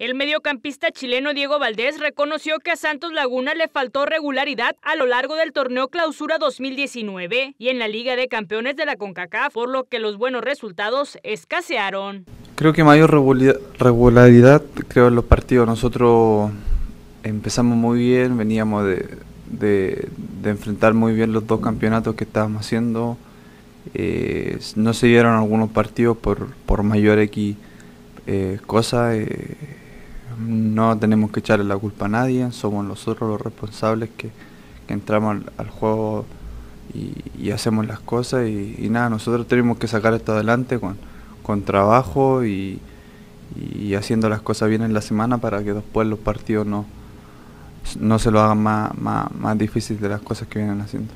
El mediocampista chileno Diego Valdés reconoció que a Santos Laguna le faltó regularidad a lo largo del torneo Clausura 2019 y en la Liga de Campeones de la CONCACAF, por lo que los buenos resultados escasearon. Creo que mayor regularidad, creo en los partidos. Nosotros empezamos muy bien, veníamos de, enfrentar muy bien los dos campeonatos que estábamos haciendo. Eh, no se dieron algunos partidos por, por mayor X eh, cosas. Eh, no tenemos que echarle la culpa a nadie, somos nosotros los responsables que, entramos al, juego y, hacemos las cosas y, nada, nosotros tenemos que sacar esto adelante con, con trabajo y, haciendo las cosas bien en la semana para que después los partidos no, no se lo hagan más, más, más difícil de las cosas que vienen haciendo.